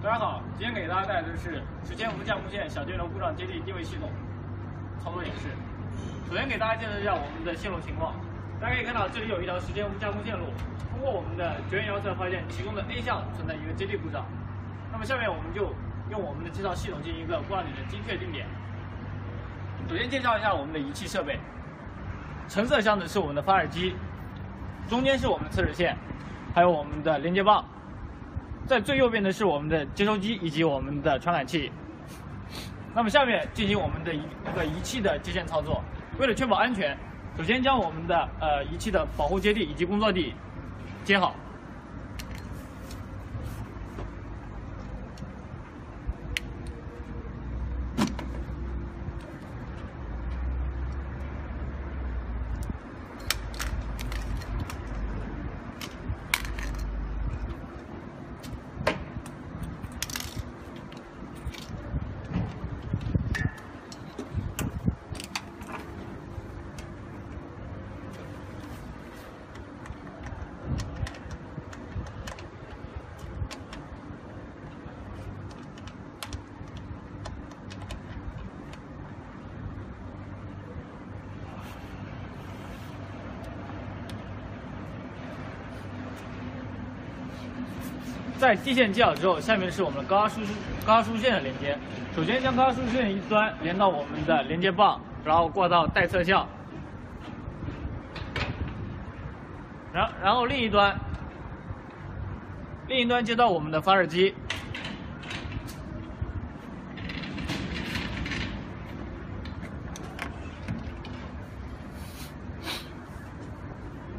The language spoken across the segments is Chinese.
大家好，今天给大家带来的是十千伏降木线小电流故障接地定位系统操作演示。首先给大家介绍一下我们的线路情况。大家可以看到，这里有一条十千伏降木线路，通过我们的绝缘遥测发现，其中的 A 项存在一个接地故障。那么下面我们就用我们的介绍系统进行一个故障点的精确定点。首先介绍一下我们的仪器设备，橙色箱子是我们的发热机，中间是我们的测试线，还有我们的连接棒。在最右边的是我们的接收机以及我们的传感器。那么下面进行我们的一个仪器的接线操作。为了确保安全，首先将我们的呃仪器的保护接地以及工作地接好。在地线接好之后，下面是我们的高压输出高压输出线的连接。首先将高压输出线一端连到我们的连接棒，然后挂到待测项，然然后另一端另一端接到我们的发热机，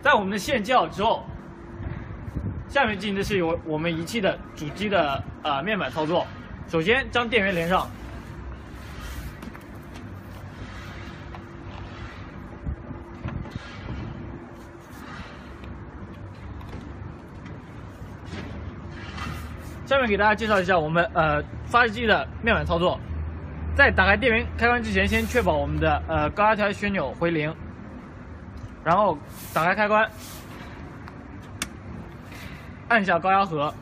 在我们的线接好之后。下面进行的是由我们仪器的主机的呃面板操作。首先将电源连上，下面给大家介绍一下我们呃发射机的面板操作。在打开电源开关之前，先确保我们的呃高压条旋钮回零，然后打开开关。按下高压盒，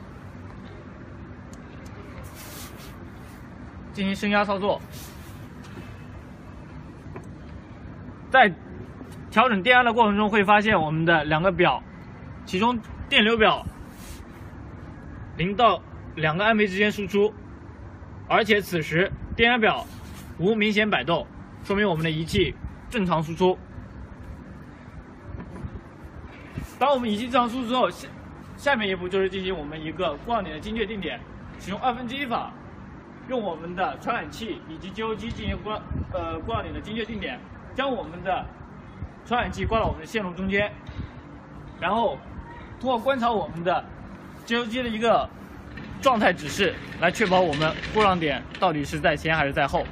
进行升压操作。在调整电压的过程中，会发现我们的两个表，其中电流表零到两个安培之间输出，而且此时电压表无明显摆动，说明我们的仪器正常输出。当我们仪器正常输出之后，下面一步就是进行我们一个故障点的精确定点，使用二分之一法，用我们的传感器以及接收机进行故呃故障点的精确定点，将我们的传感器挂到我们的线路中间，然后通过观察我们的接收机的一个状态指示，来确保我们故障点到底是在前还是在后。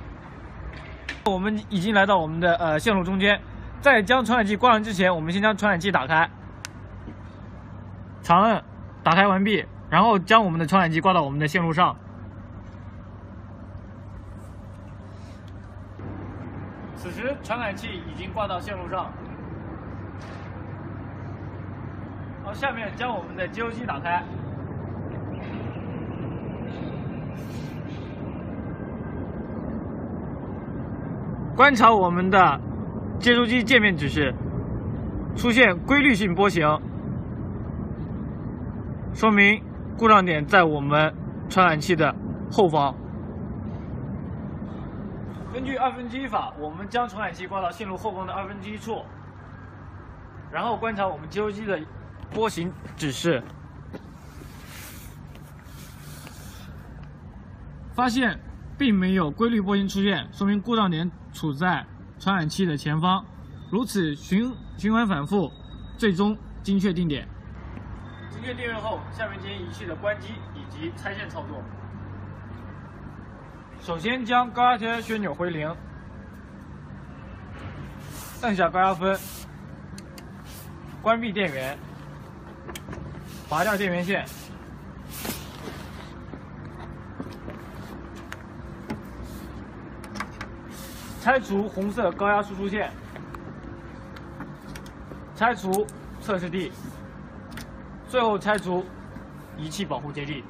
我们已经来到我们的呃线路中间，在将传感器挂上之前，我们先将传感器打开。长按打开完毕，然后将我们的传感器挂到我们的线路上。此时传感器已经挂到线路上。好，下面将我们的接收机打开，观察我们的接收机界面指示，出现规律性波形。说明故障点在我们传感器的后方。根据二分之一法，我们将传感器挂到线路后方的二分之一处，然后观察我们接收机的波形指示，发现并没有规律波形出现，说明故障点处在传感器的前方。如此循循环反复，最终精确定点。精确定后，下面进行仪器的关机以及拆线操作。首先将高压条旋钮回零，按下高压分，关闭电源，拔掉电源线，拆除红色高压输出线，拆除测试地。最后拆除仪器保护接地。